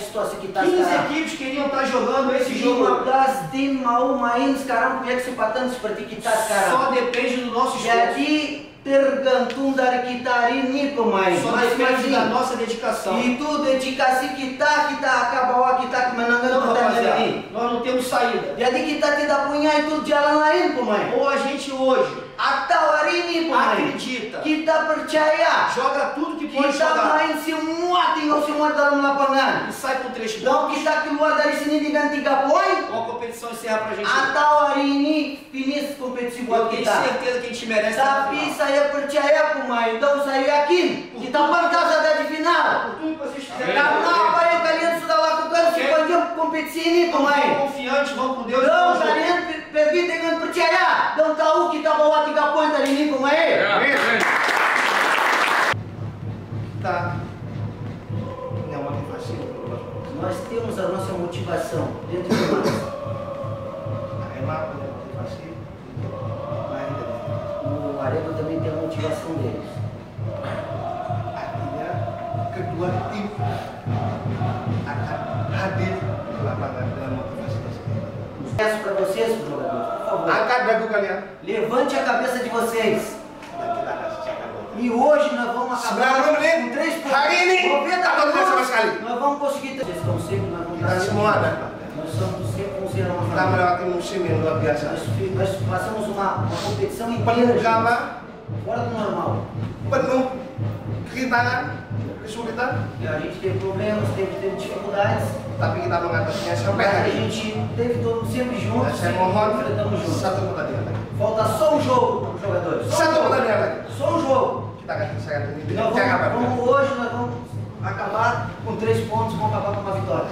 situasi kita 15 sekarang. equipes queriam estar jogando esse jogo. 15 tim mau main sekarang punya kesempatan seperti kita sekarang. Só depende do nosso esforço. Jadi tergantung dari kita hari ini pemain. Só depende Masing-masing. da nossa dedicação. Itu dedikasi kita, kita akan bawa kita kemenangan Então, pertandingan ini. rapaziada, nós não temos saída. Jadi kita tidak punya itu jalan lain pemain. Ou a gente hoje Atau hari ini pemain. acredita, Kita percaya. joga tudo que pode Kita jogar main semua, tinggal semua dalam lapangan. e sai com três pontos, kita keluar dari sini dengan tiga poin. ou a competição encerra pra gente. Atau hari ini finish kompetisi Eu buat tenho kita. certeza que a gente merece Tapi saya percaya pemain, então saya yakin kita pantas ada di final. Por tudo que vocês fizeram, Karena apa yang kalian sudah lakukan sepanjang kompetisi ini pemain. confiantes, vão com Deus. jogar. kalian pe- pergi dengan percaya. Dong tahu kita bawa tiga poin dari ini pemain. Tá. Minha motivação. Nós temos a nossa motivação dentro de nós. Motivasi. Main dari O Areva também tem a motivação deles. Artinya kedua tim akan hadir di lapangan dengan motivasi tersebut. Peço para vocês, jogadores, por favor, dagu kalian levante a cabeça de vocês. E hoje nós vamos acabar 90 menit. com três pontos. Hari ini, 90 tak boleh sama sekali. Nós vamos conseguir. Vocês estão sempre, nós vamos. Nós estamos Kita melewati musim yang luar biasa. Passamos uma, uma competição inteira Penuh fora do normal. penuh kerintangan, kesulitan, E a gente teve problemas, teve, teve dificuldades, tapi kita mengatasinya sampai a hari ini. gente teve todo sempre juntos, saya mohon enfrentamos juntos. satu pertandingan lagi. Falta só um jogo, jogadores. Só Satu pertandingan lagi. Só um jogo. Kita akan selesaikan ini Nós vamos, vamos- hoje nós vamos acabar com três pontos, vamos acabar com uma vitória.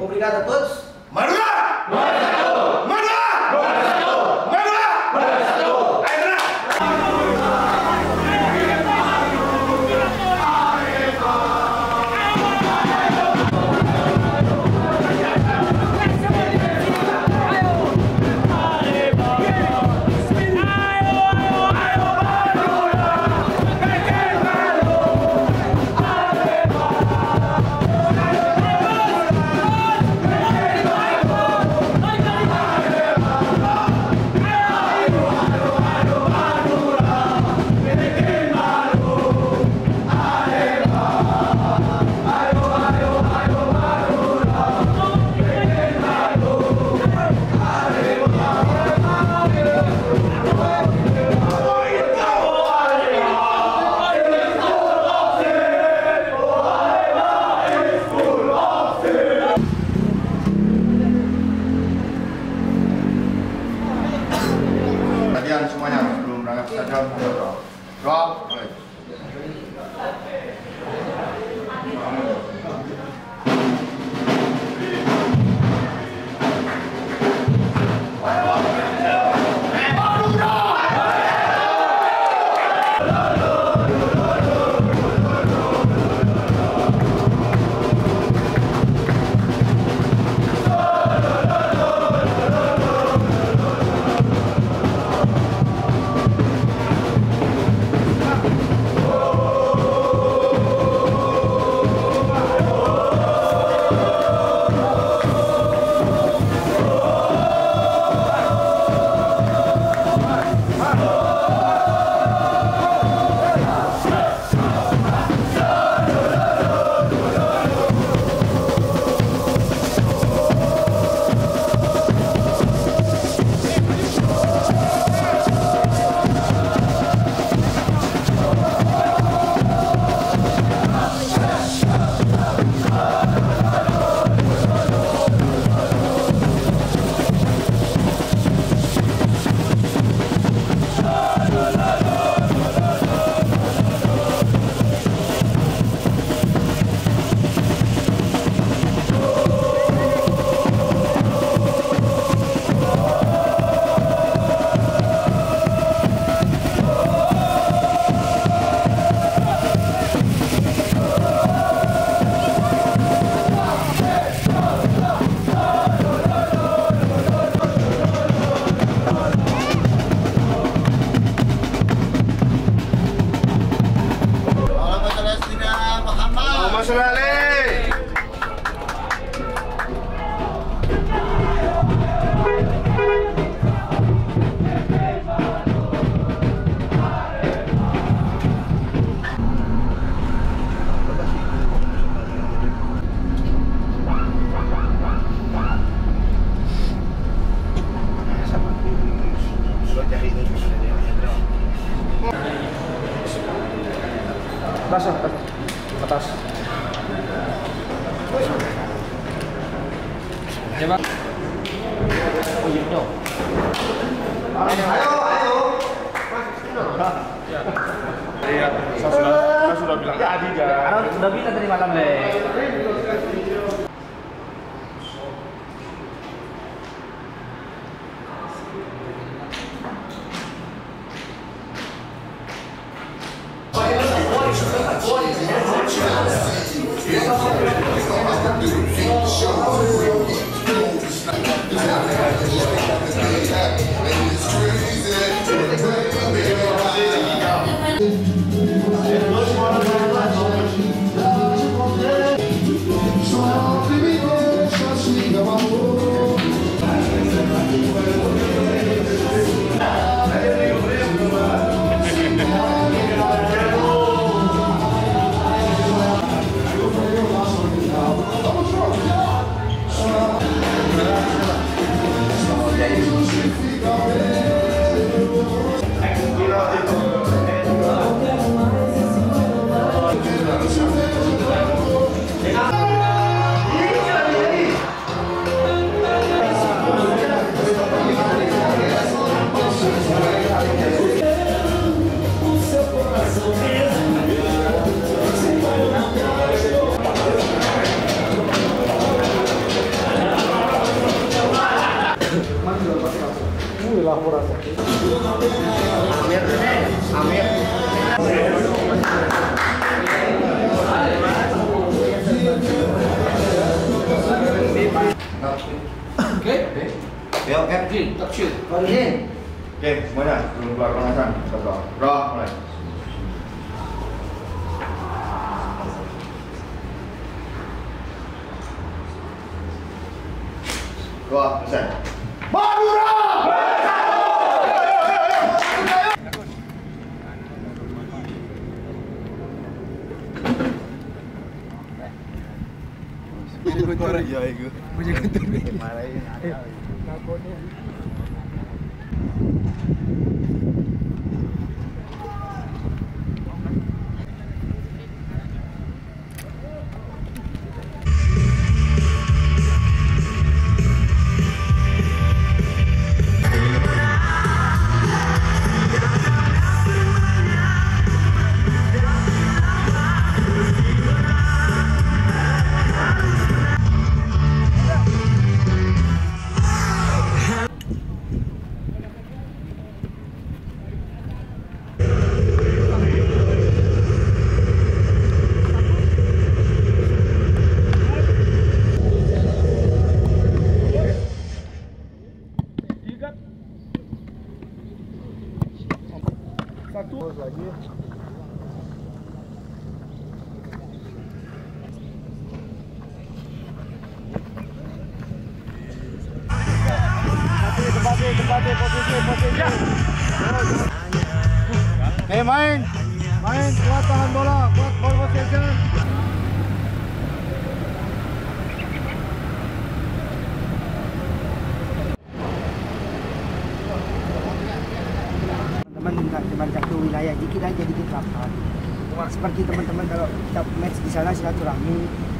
Obrigado a todos. 丸だ。丸だ Rob. Rob, right. は無線マグラー Ya, ego. Punya kantor. Marah ini. Takutnya.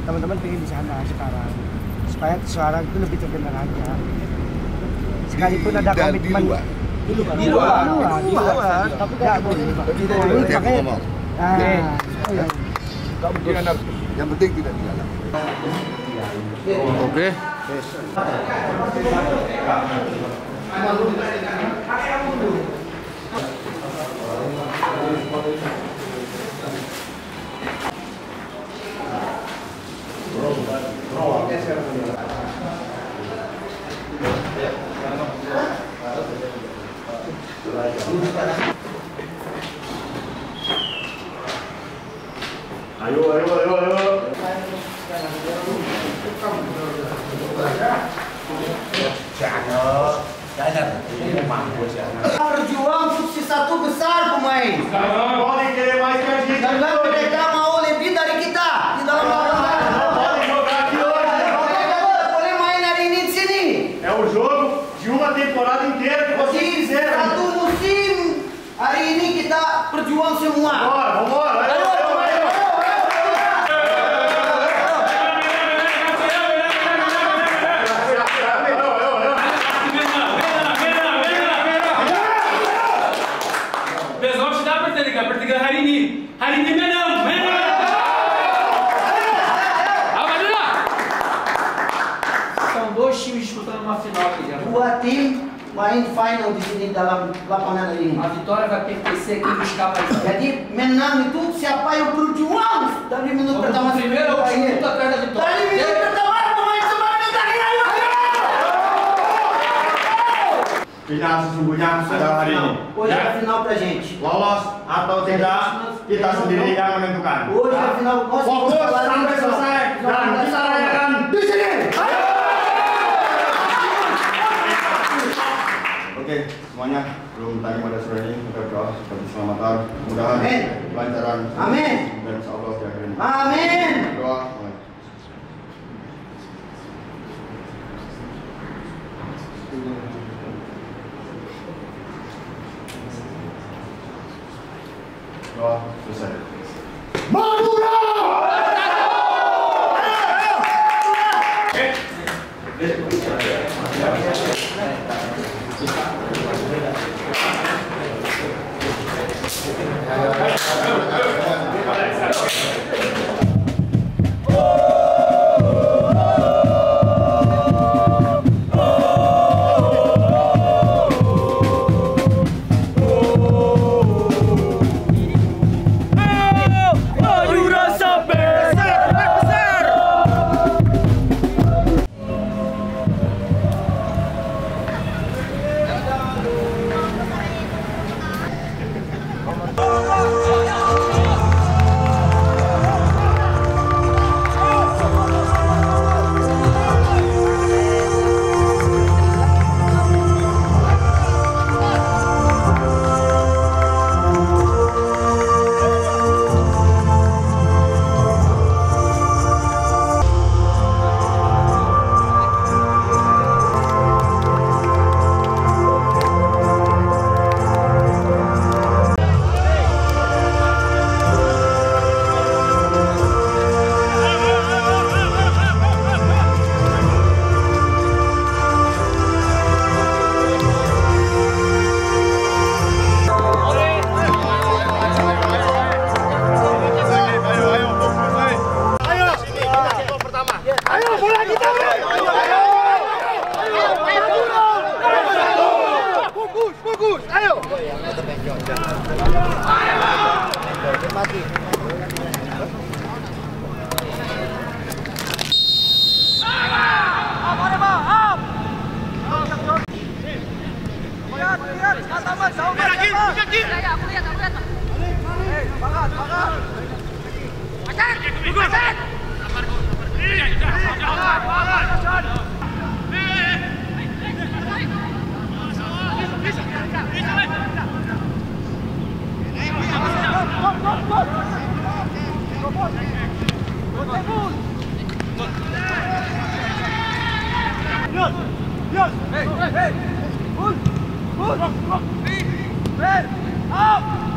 Teman-teman pengen di sana sekarang supaya suara itu lebih terdengar aja. Sekalipun ada Dan di komitmen luar. di luar, Di luar. di luar, tapi nggak boleh. Pak. Dia makanya- ngomong. Nah, iya. Yang penting tidak di dalam. Oke. Ayo, ayo, ayo, ayo. Berjuang sukses satu besar pemain. Não berjuang semua. Ini. A vitória vai pertencer a quem buscar mais. Jadi menang itu siapa yang berjuang dari menit pertama O primeiro é o time luta atrás da Dari vitória. menit pertama pemain semua menit terakhir ayo. Final sesungguhnya adalah hari ini. Hoje é a final pra gente. Lolos atau tidak, kita sendiri yang menentukan. Hoje é a final nós Fokus sampai selesai dan kita rayakan di sini. Oke, semuanya belum tanya pada sore ini kita berdoa seperti selamatan. Mudahan Amin. kelancaran Amin. dan insya Allah di akhir ini. Amin. Doa. mulai. Doa Yes! Yes! Hey! Hey! Hey! Pull! Goed, 3, 2, 1,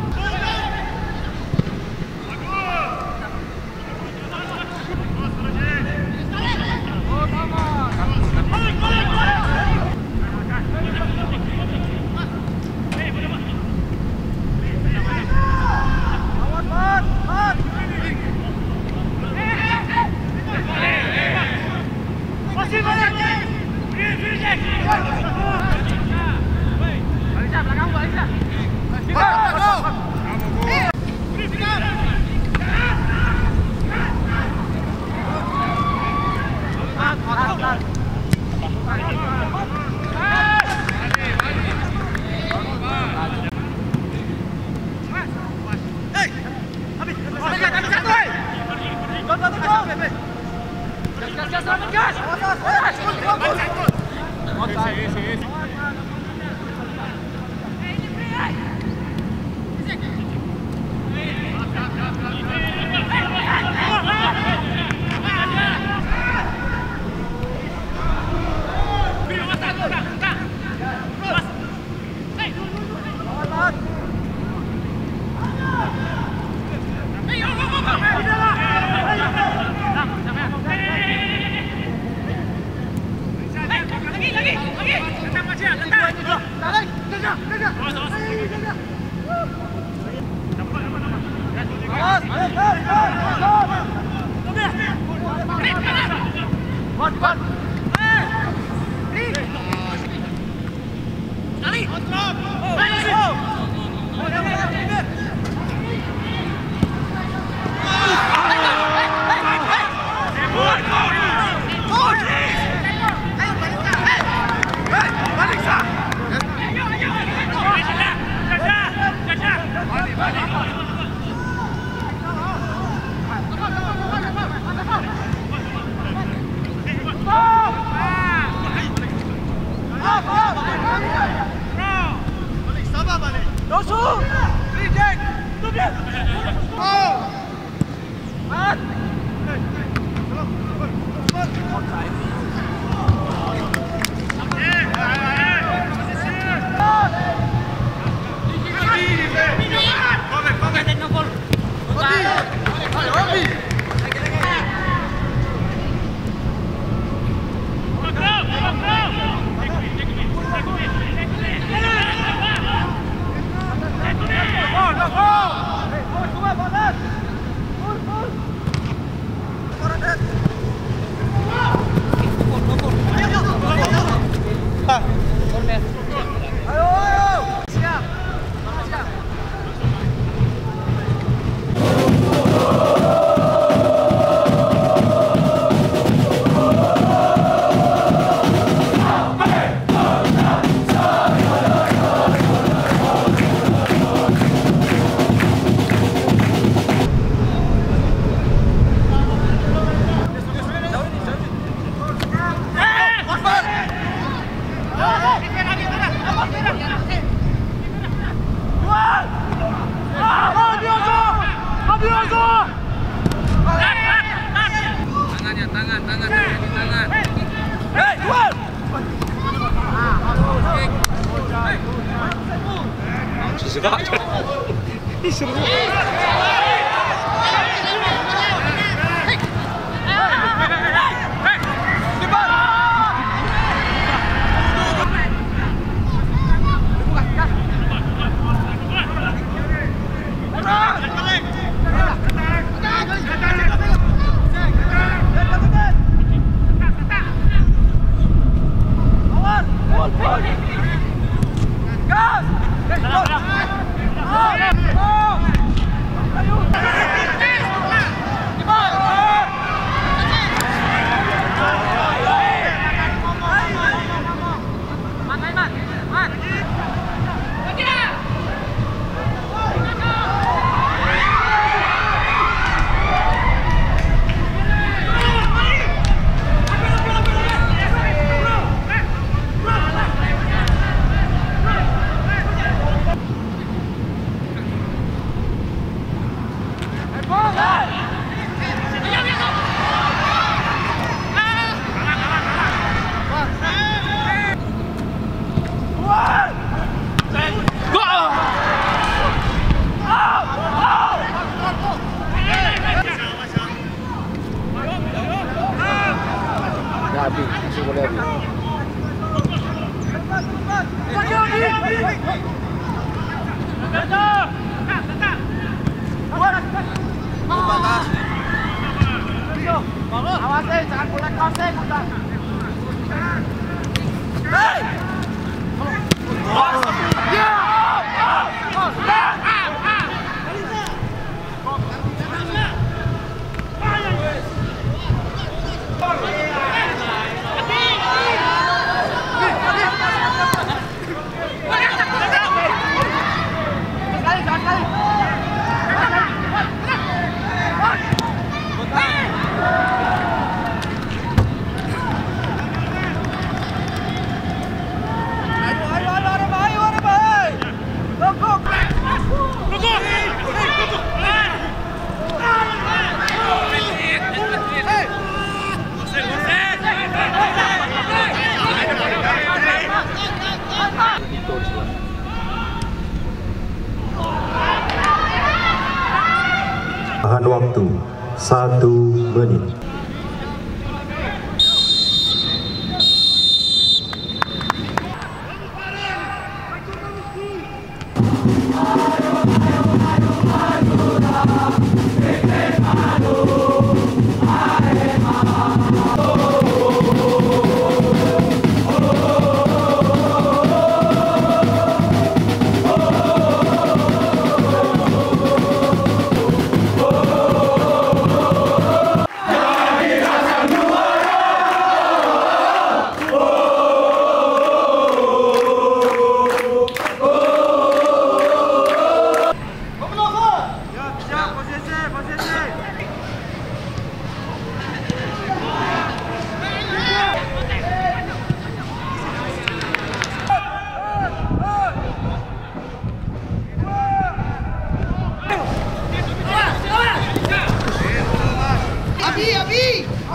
Allora!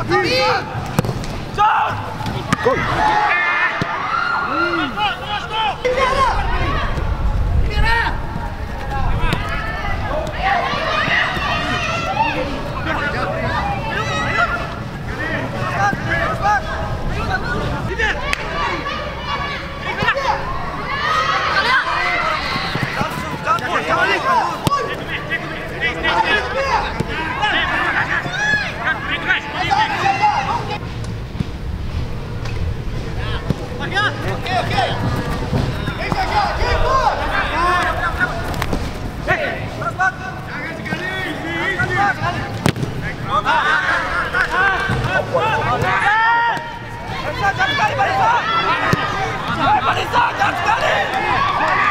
Yeah! Balik balik balik balik balik balik balik balik balik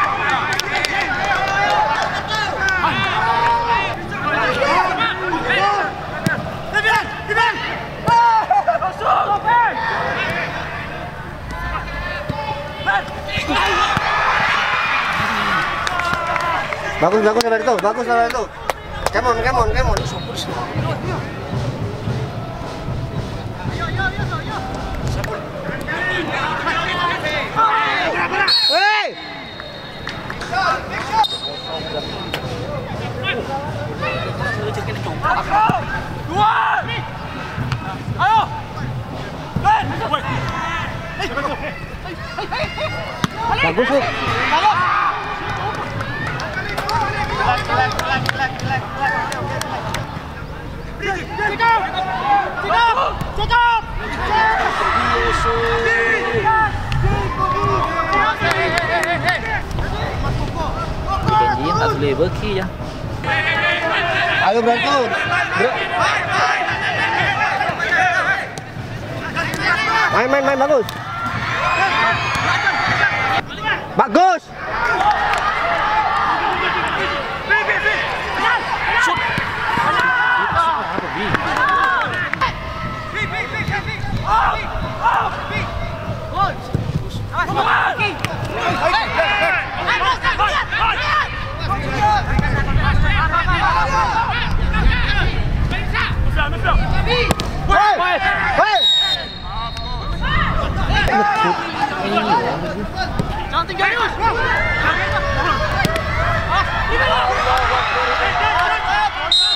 Bagus, bagus Roberto, bagus Roberto. Come on, come on, come on. Ayo! Bagus, Bagus! Boleh berki je. Ayo berantem. Main, main, main, bagus. Bagus.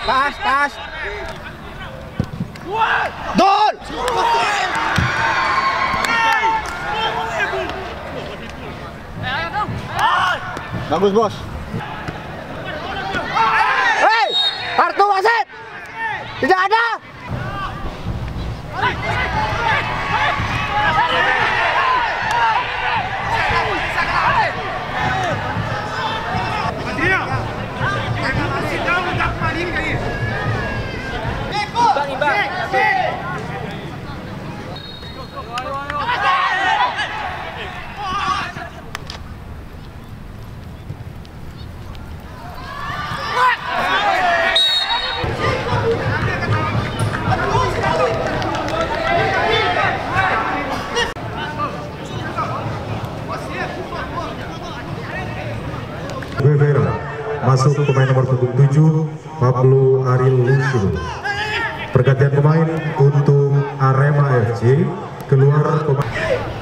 Pas, pas. Dol! Bagus, Bos. Hei! Kartu wasit! Tidak ada! Guevara Pergantian pemain untuk Arema FC keluar pemain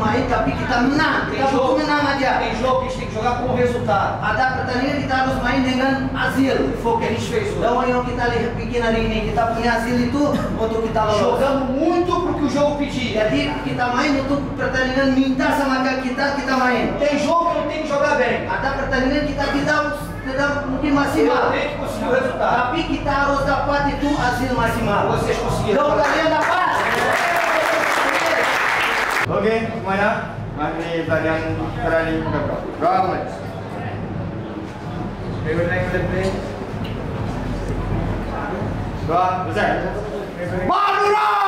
main tapi kita menang. Tem Kita butuh jogo, menang aja. tem jogo que a gente tem que jogar com o resultado. Ada pertandingan kita harus main dengan hasil. Foi o que a gente fez. Dan yang kita bikin hari ini kita punya hasil itu untuk kita lolos. Jogamos muito pro que o jogo pedia. Jadi kita main untuk pertandingan minta sama kita kita main. Tem jogo que tem que jogar bem. Ada pertandingan kita tidak tidak mungkin maksimal. Tapi kita harus dapat itu hasil maksimal. Vocês conseguiram. Kalau kalian dapat. Oke, semuanya. Mari bagian terani buka Berapa menit? Favorite please. Dua, besar. Madura!